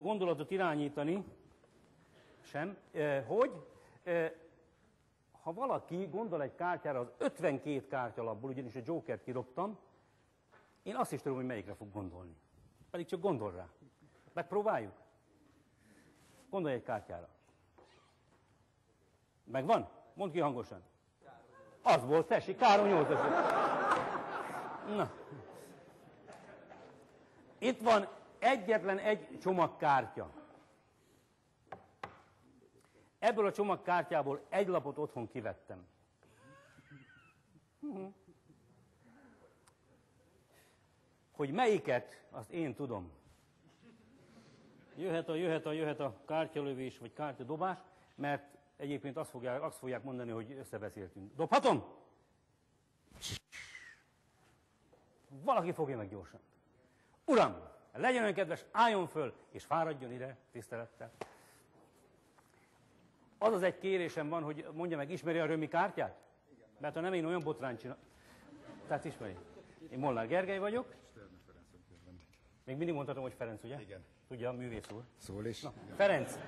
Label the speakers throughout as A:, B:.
A: gondolatot irányítani, sem, eh, hogy eh, ha valaki gondol egy kártyára az 52 kártyalapból, ugyanis a Jokert kirobtam, én azt is tudom, hogy melyikre fog gondolni. Pedig csak gondol rá. Megpróbáljuk? Gondolj egy kártyára. Megvan? Mondd ki hangosan. Az volt, tessék, Károly 8 Na. Itt van egyetlen egy csomagkártya. Ebből a csomagkártyából egy lapot otthon kivettem. Hogy melyiket, azt én tudom. Jöhet a, jöhet a, jöhet a kártyalövés, vagy kártyadobás, mert egyébként azt fogják, azt fogják mondani, hogy összebeszéltünk. Dobhatom? Valaki fogja meg gyorsan. Uram, legyen olyan kedves, álljon föl, és fáradjon ide, tisztelettel. Az az egy kérésem van, hogy mondja meg, ismeri a römi kártyát? Igen. Mert ha nem, én olyan botrán csinál. Tehát ismeri. Én Molnár Gergely vagyok. Még mindig mondhatom, hogy Ferenc, ugye?
B: Igen.
A: Tudja, a művész úr.
B: Szól is. Na,
A: Ferenc,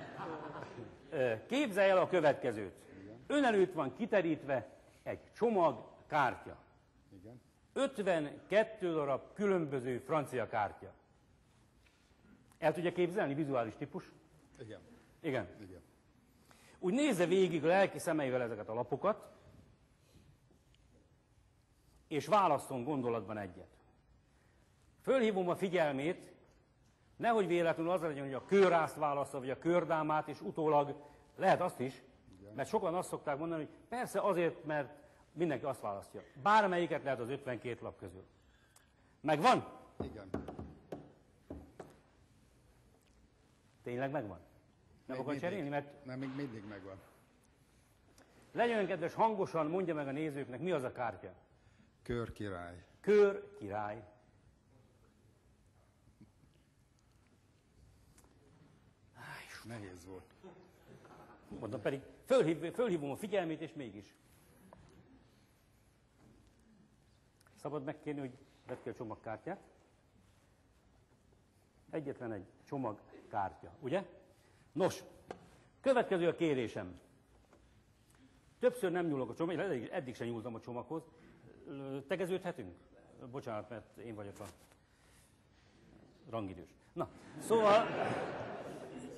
A: képzelj el a következőt. Ön előtt van kiterítve egy csomag kártya.
B: Igen.
A: 52 darab különböző francia kártya. El tudja képzelni, vizuális típus?
B: Igen.
A: Igen.
B: Igen.
A: Úgy nézze végig a lelki szemeivel ezeket a lapokat, és választom gondolatban egyet. Fölhívom a figyelmét, nehogy véletlenül az legyen, hogy a körrászt válaszol, vagy a kördámát, és utólag lehet azt is, mert sokan azt szokták mondani, hogy persze azért, mert mindenki azt választja. Bármelyiket lehet az 52 lap közül. Megvan?
B: Igen.
A: Tényleg megvan? Nem akar cserélni? Mert
B: Nem, még mindig megvan.
A: legyen kedves, hangosan mondja meg a nézőknek, mi az a kártya.
B: Kör király.
A: Kör király.
B: Nehéz volt.
A: Mondom pedig, fölhív, fölhívom a figyelmét, és mégis. Szabad megkérni, hogy vedd ki a csomagkártyát. Egyetlen egy csomagkártya, ugye? Nos, következő a kérésem. Többször nem nyúlok a csomag, eddig, eddig sem nyúltam a csomaghoz. Tegeződhetünk? Bocsánat, mert én vagyok a rangidős. Na, szóval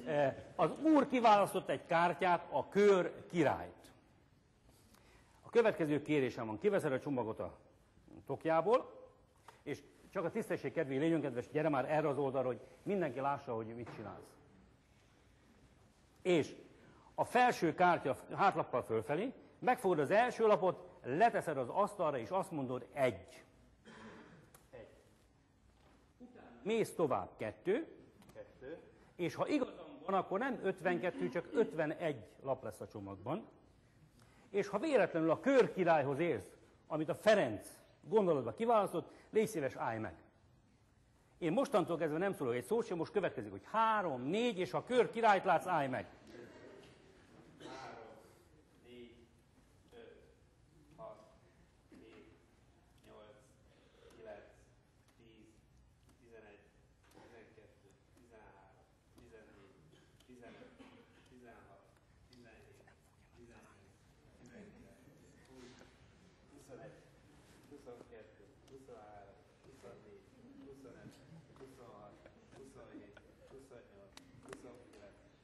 A: eh, az úr kiválasztott egy kártyát, a kör királyt. A következő kérésem van, kiveszed a csomagot a tokjából, csak a tisztesség kedvé légyön kedves, gyere már erre az oldalra, hogy mindenki lássa, hogy mit csinálsz. És a felső kártya hátlappal fölfelé, megfogod az első lapot, leteszed az asztalra, és azt mondod egy. egy. Utána mész tovább kettő, kettő, és ha igazam van, akkor nem 52, csak 51 lap lesz a csomagban. És ha véletlenül a körkirályhoz érsz, amit a Ferenc gondolatba kiválasztott, légy szíves, állj meg. Én mostantól kezdve nem szólok egy szót sem, most következik, hogy három, négy, és ha kör királyt látsz, állj meg.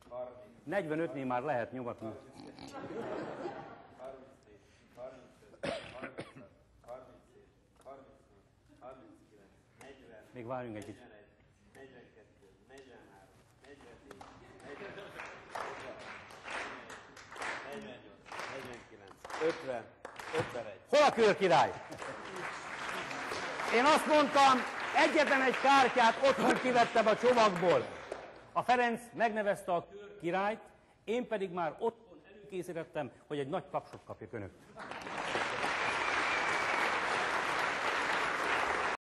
C: Harminc,
A: 45-nél már lehet nyomatni.
C: harmincnégy, harmincöt, harminchat, harminchét, harmincnyolc, harminckilenc, negyven,
A: Még várjunk egy kicsit.
C: negyvenegy, negyvenkettő, negyvenhárom, negyvennégy, negyvenöt, negyvennyolc, negyvenkilenc, ötven, ötvenegy.
A: Hol a kör király? Én azt mondtam, egyetlen egy kártyát otthon kivettem a csomagból. A Ferenc megnevezte a királyt, én pedig már otthon előkészítettem, hogy egy nagy tapsot kapjak önök.